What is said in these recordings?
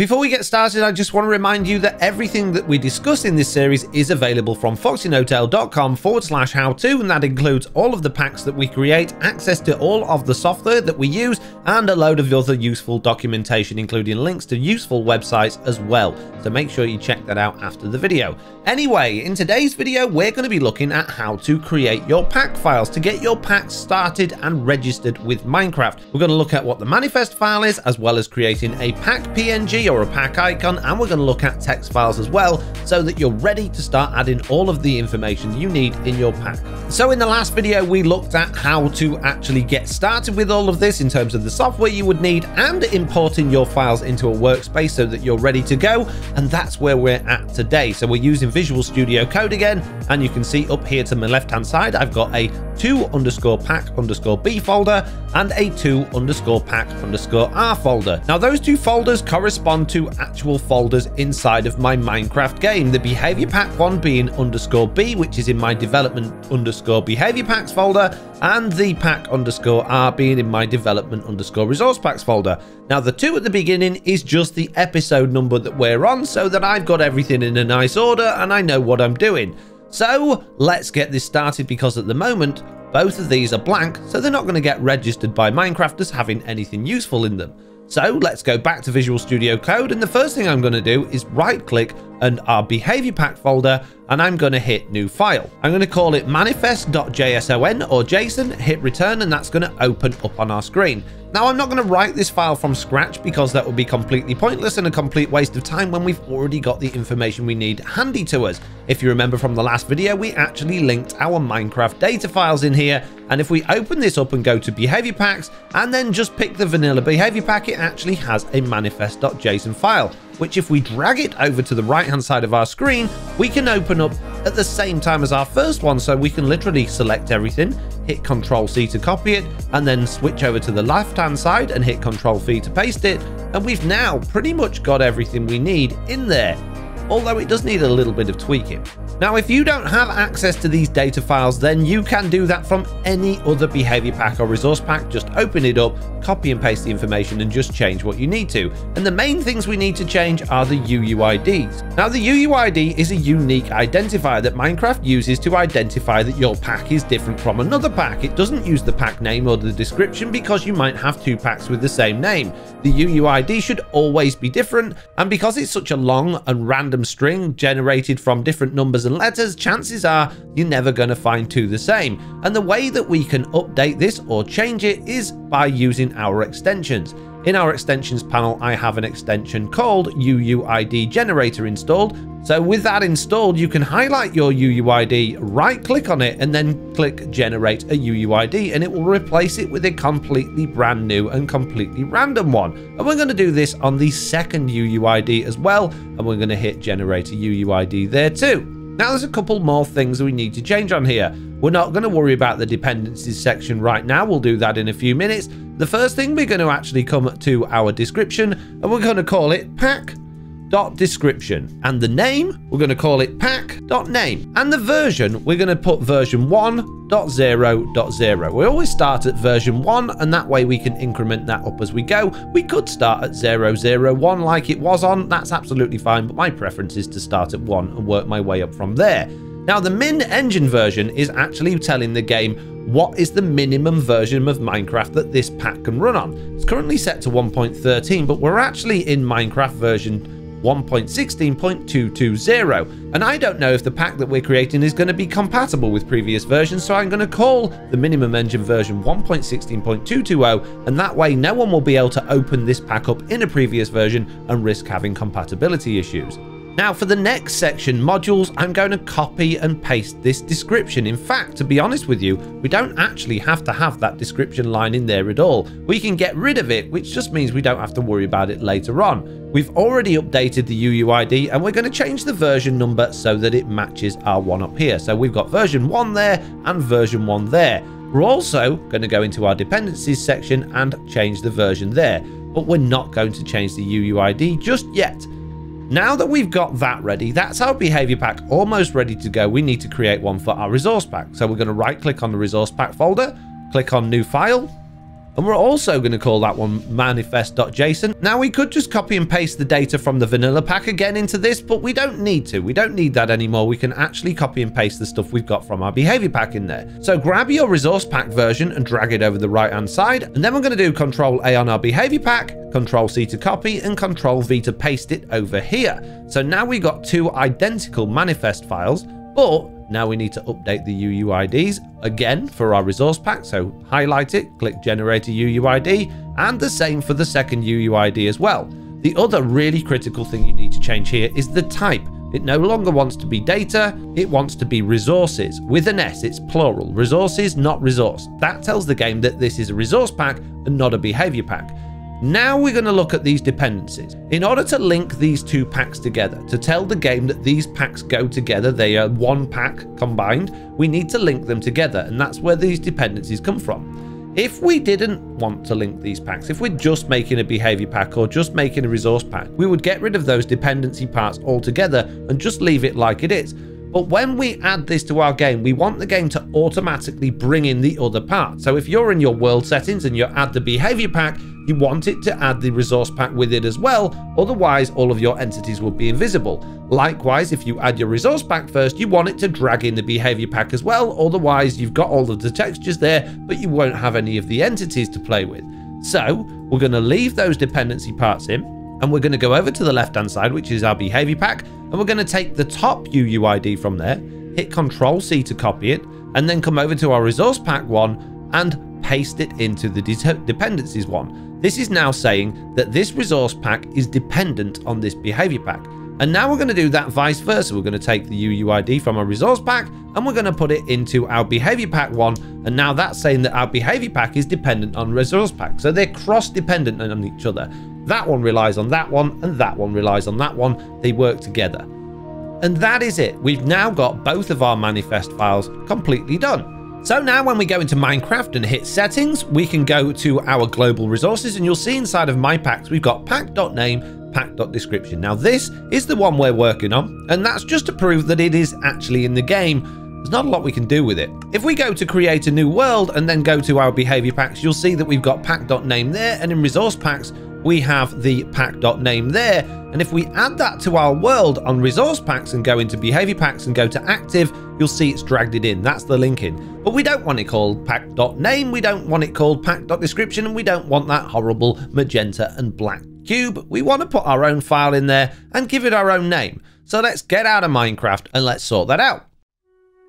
Before we get started, I just want to remind you that everything that we discuss in this series is available from foxynotail.com forward slash how to, and that includes all of the packs that we create, access to all of the software that we use, and a load of other useful documentation, including links to useful websites as well. So make sure you check that out after the video. Anyway, in today's video, we're going to be looking at how to create your pack files to get your packs started and registered with Minecraft. We're going to look at what the manifest file is, as well as creating a pack PNG or a pack icon and we're going to look at text files as well so that you're ready to start adding all of the information you need in your pack. So in the last video we looked at how to actually get started with all of this in terms of the software you would need and importing your files into a workspace so that you're ready to go and that's where we're at today. So we're using Visual Studio Code again and you can see up here to my left hand side I've got a 2 underscore pack underscore B folder and a 2 underscore pack underscore R folder. Now those two folders correspond to actual folders inside of my Minecraft game. The behavior pack one being underscore B, which is in my development underscore behavior packs folder, and the pack underscore R being in my development underscore resource packs folder. Now the two at the beginning is just the episode number that we're on so that I've got everything in a nice order and I know what I'm doing. So let's get this started because at the moment, both of these are blank, so they're not going to get registered by Minecraft as having anything useful in them. So let's go back to Visual Studio Code and the first thing I'm going to do is right click and our behavior pack folder and I'm going to hit new file. I'm going to call it manifest.json or JSON, hit return and that's going to open up on our screen. Now, I'm not going to write this file from scratch because that would be completely pointless and a complete waste of time when we've already got the information we need handy to us. If you remember from the last video, we actually linked our Minecraft data files in here. And if we open this up and go to behavior packs and then just pick the vanilla behavior pack, it actually has a manifest.json file which if we drag it over to the right hand side of our screen, we can open up at the same time as our first one. So we can literally select everything, hit Control C to copy it, and then switch over to the left hand side and hit Control V to paste it. And we've now pretty much got everything we need in there although it does need a little bit of tweaking. Now, if you don't have access to these data files, then you can do that from any other behavior pack or resource pack. Just open it up, copy and paste the information and just change what you need to. And the main things we need to change are the UUIDs. Now, the UUID is a unique identifier that Minecraft uses to identify that your pack is different from another pack. It doesn't use the pack name or the description because you might have two packs with the same name. The UUID should always be different, and because it's such a long and random random string generated from different numbers and letters, chances are you're never going to find two the same. And the way that we can update this or change it is by using our extensions. In our extensions panel, I have an extension called UUID Generator installed. So with that installed, you can highlight your UUID, right click on it, and then click generate a UUID, and it will replace it with a completely brand new and completely random one. And we're going to do this on the second UUID as well, and we're going to hit generate a UUID there too. Now there's a couple more things we need to change on here. We're not going to worry about the dependencies section right now, we'll do that in a few minutes. The first thing we're going to actually come to our description and we're going to call it pack dot description. And the name we're going to call it pack dot name. And the version we're going to put version 1.0.0 we always start at version 1 and that way we can increment that up as we go. We could start at 001 like it was on. That's absolutely fine but my preference is to start at 1 and work my way up from there. Now, the min engine version is actually telling the game what is the minimum version of Minecraft that this pack can run on. It's currently set to 1.13, but we're actually in Minecraft version 1.16.220 and I don't know if the pack that we're creating is going to be compatible with previous versions so I'm going to call the minimum engine version 1.16.220 and that way no one will be able to open this pack up in a previous version and risk having compatibility issues. Now for the next section, modules, I'm going to copy and paste this description. In fact, to be honest with you, we don't actually have to have that description line in there at all. We can get rid of it, which just means we don't have to worry about it later on. We've already updated the UUID and we're going to change the version number so that it matches our one up here. So we've got version 1 there and version 1 there. We're also going to go into our dependencies section and change the version there, but we're not going to change the UUID just yet. Now that we've got that ready, that's our behavior pack almost ready to go. We need to create one for our resource pack. So we're going to right click on the resource pack folder, click on new file, and we're also going to call that one manifest.json. Now we could just copy and paste the data from the vanilla pack again into this, but we don't need to. We don't need that anymore. We can actually copy and paste the stuff we've got from our behavior pack in there. So grab your resource pack version and drag it over the right hand side. And then we're going to do control A on our behavior pack, control C to copy and control V to paste it over here. So now we've got two identical manifest files, but now we need to update the UUIDs again for our resource pack. So highlight it, click generate a UUID, and the same for the second UUID as well. The other really critical thing you need to change here is the type. It no longer wants to be data, it wants to be resources. With an S, it's plural. Resources, not resource. That tells the game that this is a resource pack and not a behavior pack. Now we're going to look at these dependencies. In order to link these two packs together, to tell the game that these packs go together, they are one pack combined, we need to link them together, and that's where these dependencies come from. If we didn't want to link these packs, if we're just making a behavior pack or just making a resource pack, we would get rid of those dependency parts altogether and just leave it like it is. But when we add this to our game, we want the game to automatically bring in the other part. So if you're in your world settings and you add the behavior pack, you want it to add the resource pack with it as well, otherwise all of your entities will be invisible. Likewise, if you add your resource pack first, you want it to drag in the behavior pack as well, otherwise you've got all of the textures there, but you won't have any of the entities to play with. So we're going to leave those dependency parts in, and we're going to go over to the left hand side, which is our behavior pack, and we're going to take the top UUID from there, hit Control C to copy it, and then come over to our resource pack one and paste it into the de dependencies one. This is now saying that this resource pack is dependent on this behavior pack. And now we're going to do that vice versa. We're going to take the UUID from our resource pack and we're going to put it into our behavior pack one. And now that's saying that our behavior pack is dependent on resource pack. So they're cross dependent on each other. That one relies on that one and that one relies on that one. They work together. And that is it. We've now got both of our manifest files completely done. So now when we go into Minecraft and hit settings, we can go to our global resources and you'll see inside of my packs, we've got pack.name, pack.description. Now this is the one we're working on and that's just to prove that it is actually in the game. There's not a lot we can do with it. If we go to create a new world and then go to our behavior packs, you'll see that we've got pack.name there and in resource packs, we have the pack.name there. And if we add that to our world on resource packs and go into behavior packs and go to active, you'll see it's dragged it in. That's the linking. But we don't want it called pack.name, we don't want it called pack.description, and we don't want that horrible magenta and black cube. We want to put our own file in there and give it our own name. So let's get out of Minecraft and let's sort that out.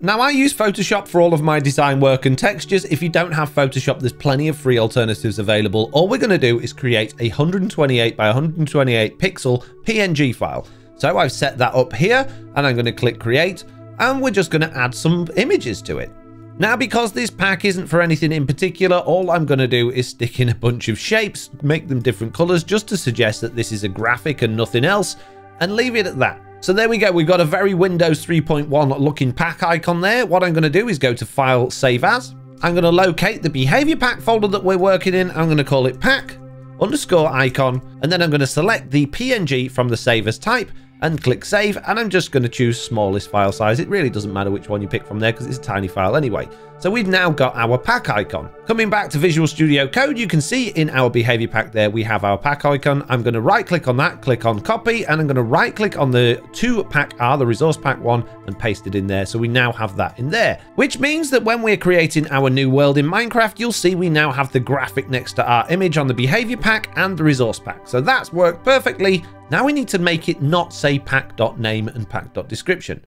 Now I use Photoshop for all of my design work and textures. If you don't have Photoshop, there's plenty of free alternatives available. All we're going to do is create a 128 by 128 pixel PNG file. So I've set that up here and I'm going to click create and we're just going to add some images to it. Now, because this pack isn't for anything in particular, all I'm going to do is stick in a bunch of shapes, make them different colors just to suggest that this is a graphic and nothing else, and leave it at that. So there we go. We've got a very Windows 3.1 looking pack icon there. What I'm going to do is go to File, Save As. I'm going to locate the behavior pack folder that we're working in. I'm going to call it pack underscore icon. And then I'm going to select the PNG from the save as type and click save and I'm just going to choose smallest file size. It really doesn't matter which one you pick from there because it's a tiny file anyway. So we've now got our pack icon. Coming back to Visual Studio Code, you can see in our behavior pack there, we have our pack icon. I'm going to right click on that, click on copy, and I'm going to right click on the two pack R, the resource pack one, and paste it in there. So we now have that in there, which means that when we're creating our new world in Minecraft, you'll see we now have the graphic next to our image on the behavior pack and the resource pack. So that's worked perfectly. Now we need to make it not say pack.name and pack.description.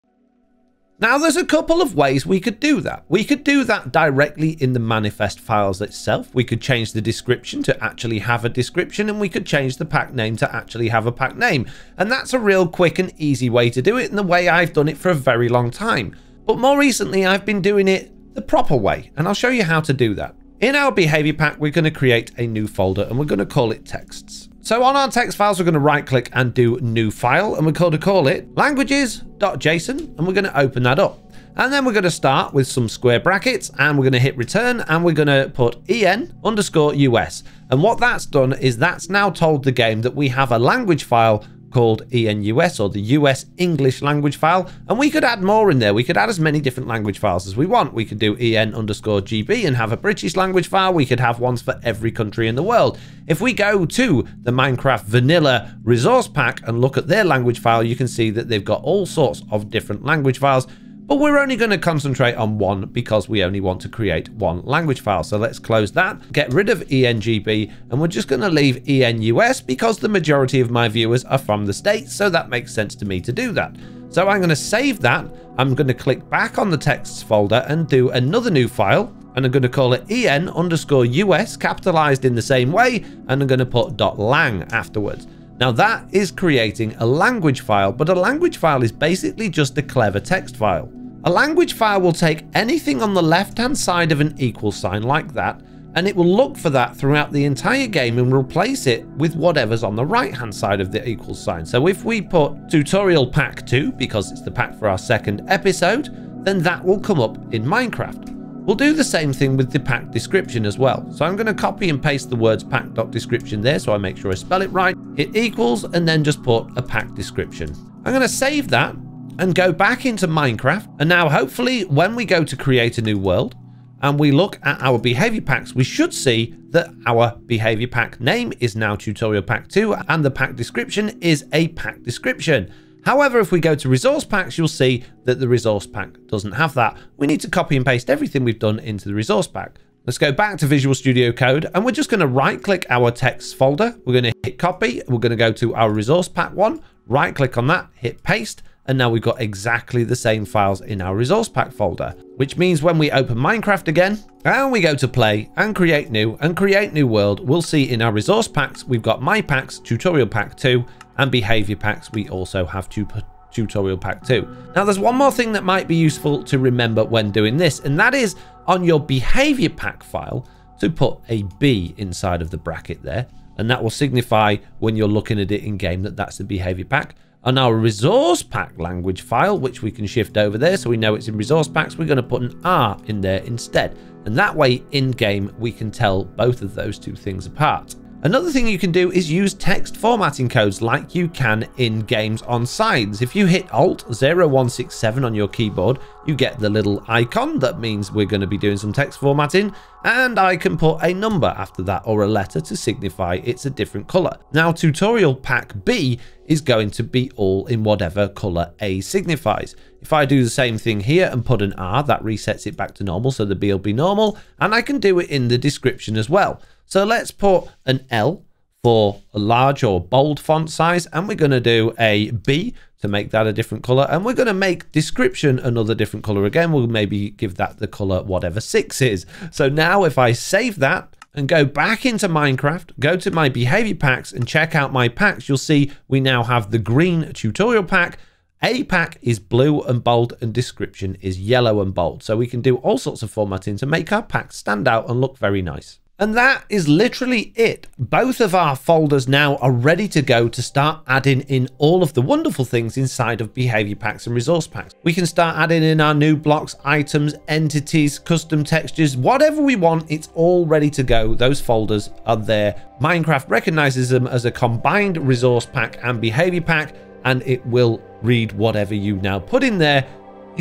Now, there's a couple of ways we could do that. We could do that directly in the manifest files itself. We could change the description to actually have a description, and we could change the pack name to actually have a pack name. And that's a real quick and easy way to do it, and the way I've done it for a very long time. But more recently, I've been doing it the proper way, and I'll show you how to do that. In our behavior pack, we're going to create a new folder, and we're going to call it texts. So on our text files, we're going to right click and do new file and we're going to call it languages.json and we're going to open that up. And then we're going to start with some square brackets and we're going to hit return and we're going to put en underscore us. And what that's done is that's now told the game that we have a language file called ENUS or the US English language file. And we could add more in there. We could add as many different language files as we want. We could do EN underscore GB and have a British language file. We could have ones for every country in the world. If we go to the Minecraft vanilla resource pack and look at their language file, you can see that they've got all sorts of different language files but we're only going to concentrate on one because we only want to create one language file. So let's close that, get rid of ENGB, and we're just going to leave ENUS because the majority of my viewers are from the States, so that makes sense to me to do that. So I'm going to save that. I'm going to click back on the texts folder and do another new file. And I'm going to call it en underscore us, capitalized in the same way. And I'm going to put .lang afterwards. Now that is creating a language file, but a language file is basically just a clever text file. A language file will take anything on the left hand side of an equal sign like that and it will look for that throughout the entire game and replace it with whatever's on the right hand side of the equal sign. So if we put tutorial pack 2 because it's the pack for our second episode then that will come up in Minecraft. We'll do the same thing with the pack description as well. So I'm going to copy and paste the words pack.description there so I make sure I spell it right. Hit equals and then just put a pack description. I'm going to save that and go back into Minecraft. And now hopefully when we go to create a new world and we look at our behavior packs, we should see that our behavior pack name is now tutorial pack 2 and the pack description is a pack description. However, if we go to resource packs, you'll see that the resource pack doesn't have that. We need to copy and paste everything we've done into the resource pack. Let's go back to Visual Studio Code and we're just going to right click our text folder. We're going to hit copy. We're going to go to our resource pack one, right click on that, hit paste and now we've got exactly the same files in our resource pack folder, which means when we open Minecraft again, and we go to play and create new and create new world, we'll see in our resource packs, we've got my packs, tutorial pack 2, and behavior packs, we also have tutorial pack 2. Now there's one more thing that might be useful to remember when doing this, and that is on your behavior pack file to put a B inside of the bracket there, and that will signify when you're looking at it in game that that's the behavior pack. On our resource pack language file, which we can shift over there so we know it's in resource packs, we're going to put an R in there instead. And that way, in-game, we can tell both of those two things apart. Another thing you can do is use text formatting codes like you can in games on sides. If you hit Alt 0167 on your keyboard, you get the little icon that means we're going to be doing some text formatting and I can put a number after that or a letter to signify it's a different color. Now tutorial pack B is going to be all in whatever color A signifies. If I do the same thing here and put an R, that resets it back to normal, so the B will be normal, and I can do it in the description as well. So let's put an L for a large or bold font size and we're going to do a B to make that a different color and we're going to make description another different color again. We'll maybe give that the color whatever 6 is. So now if I save that and go back into Minecraft go to my behavior packs and check out my packs you'll see we now have the green tutorial pack. A pack is blue and bold and description is yellow and bold. So we can do all sorts of formatting to make our packs stand out and look very nice and that is literally it. Both of our folders now are ready to go to start adding in all of the wonderful things inside of behavior packs and resource packs. We can start adding in our new blocks, items, entities, custom textures, whatever we want, it's all ready to go. Those folders are there. Minecraft recognizes them as a combined resource pack and behavior pack, and it will read whatever you now put in there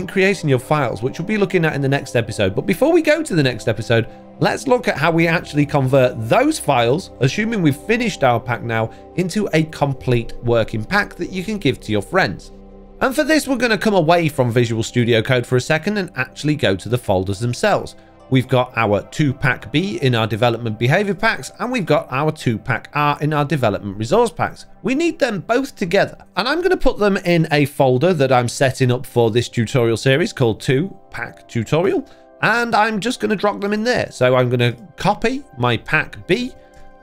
in creating your files, which we'll be looking at in the next episode. But before we go to the next episode, let's look at how we actually convert those files, assuming we've finished our pack now, into a complete working pack that you can give to your friends. And for this, we're going to come away from Visual Studio Code for a second and actually go to the folders themselves. We've got our 2-pack B in our development behavior packs, and we've got our 2-pack R in our development resource packs. We need them both together, and I'm going to put them in a folder that I'm setting up for this tutorial series called 2-pack tutorial, and I'm just going to drop them in there. So I'm going to copy my pack B,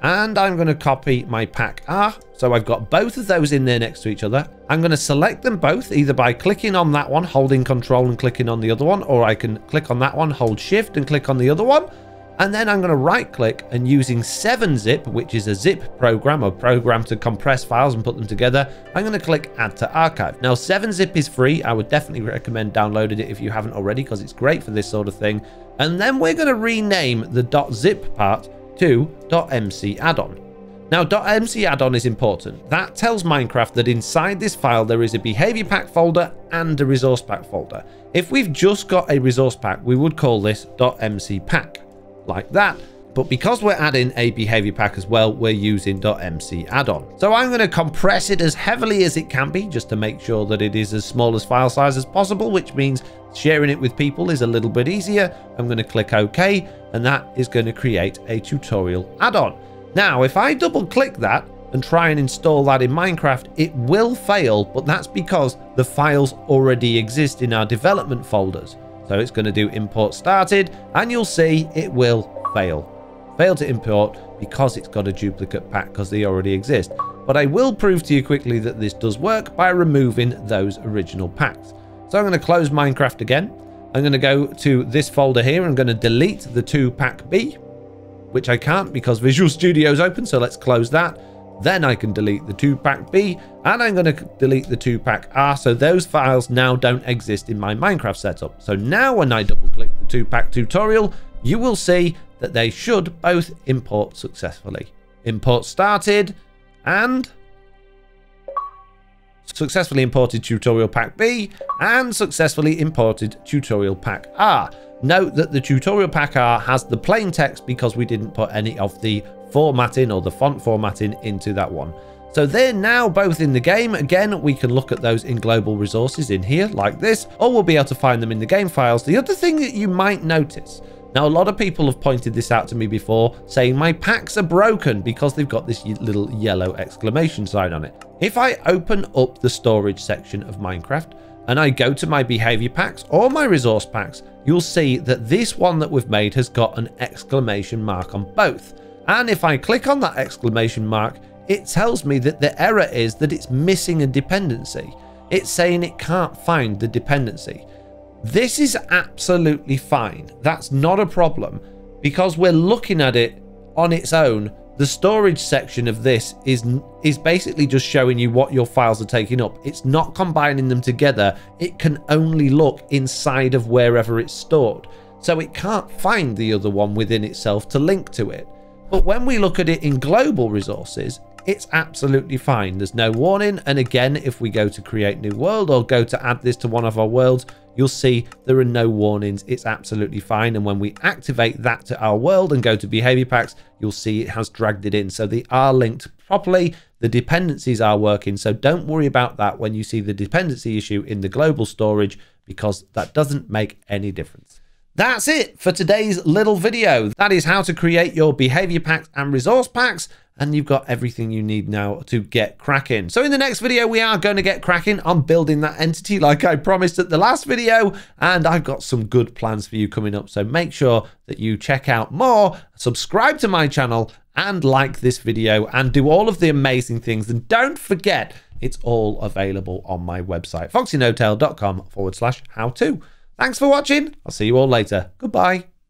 and I'm going to copy my pack R. So I've got both of those in there next to each other. I'm going to select them both either by clicking on that one, holding control and clicking on the other one, or I can click on that one, hold shift and click on the other one. And then I'm going to right click and using 7-zip, which is a zip program, a program to compress files and put them together, I'm going to click add to archive. Now 7-zip is free. I would definitely recommend downloading it if you haven't already because it's great for this sort of thing. And then we're going to rename the .zip part to .mc add-on. Now, .mc add-on is important. That tells Minecraft that inside this file there is a behavior pack folder and a resource pack folder. If we've just got a resource pack, we would call this .mc pack, like that. But because we're adding a behavior pack as well, we're using .mc add-on. So I'm going to compress it as heavily as it can be, just to make sure that it is as small as file size as possible, which means sharing it with people is a little bit easier. I'm going to click OK, and that is going to create a tutorial add-on. Now, if I double click that and try and install that in Minecraft, it will fail, but that's because the files already exist in our development folders. So it's going to do import started, and you'll see it will fail. Fail to import because it's got a duplicate pack because they already exist. But I will prove to you quickly that this does work by removing those original packs. So I'm going to close Minecraft again. I'm going to go to this folder here. I'm going to delete the 2 pack B which I can't because Visual Studio is open, so let's close that. Then I can delete the 2-pack B, and I'm going to delete the 2-pack R, so those files now don't exist in my Minecraft setup. So now when I double-click the 2-pack tutorial, you will see that they should both import successfully. Import started, and successfully imported tutorial pack B, and successfully imported tutorial pack R. Note that the tutorial pack R has the plain text because we didn't put any of the formatting or the font formatting into that one. So they're now both in the game. Again, we can look at those in global resources in here like this, or we'll be able to find them in the game files. The other thing that you might notice, now a lot of people have pointed this out to me before, saying my packs are broken because they've got this little yellow exclamation sign on it. If I open up the storage section of Minecraft, and I go to my behavior packs or my resource packs, you'll see that this one that we've made has got an exclamation mark on both. And if I click on that exclamation mark, it tells me that the error is that it's missing a dependency. It's saying it can't find the dependency. This is absolutely fine. That's not a problem because we're looking at it on its own the storage section of this is is basically just showing you what your files are taking up. It's not combining them together. It can only look inside of wherever it's stored. So it can't find the other one within itself to link to it. But when we look at it in global resources, it's absolutely fine. There's no warning. And again, if we go to create new world or go to add this to one of our worlds, you'll see there are no warnings. It's absolutely fine. And when we activate that to our world and go to behavior packs, you'll see it has dragged it in. So they are linked properly. The dependencies are working. So don't worry about that when you see the dependency issue in the global storage because that doesn't make any difference. That's it for today's little video. That is how to create your behavior packs and resource packs and you've got everything you need now to get cracking. So in the next video, we are going to get cracking on building that entity like I promised at the last video, and I've got some good plans for you coming up. So make sure that you check out more, subscribe to my channel, and like this video, and do all of the amazing things. And don't forget, it's all available on my website, foxynotail.com forward slash how to. Thanks for watching. I'll see you all later. Goodbye.